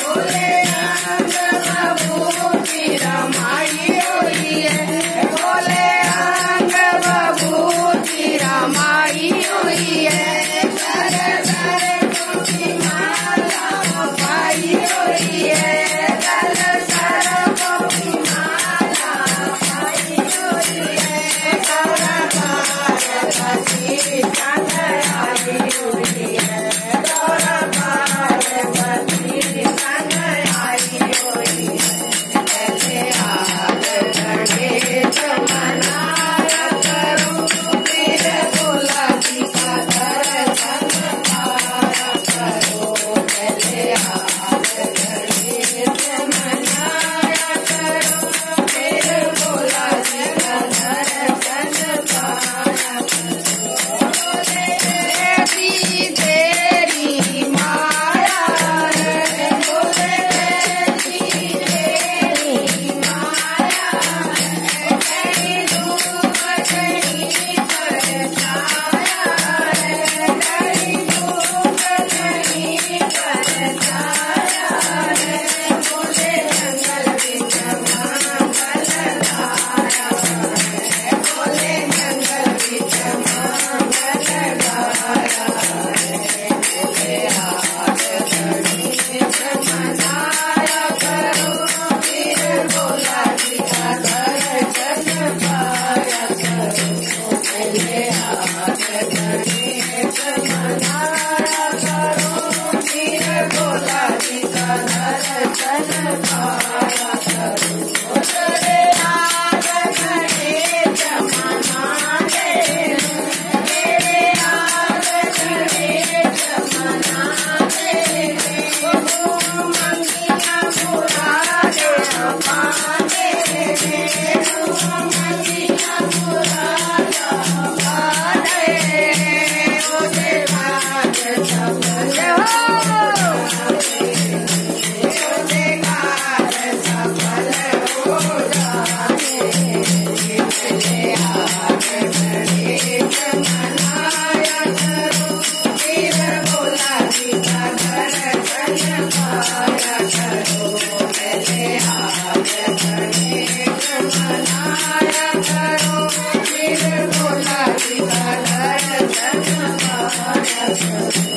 Olé! Yeah. Thank you.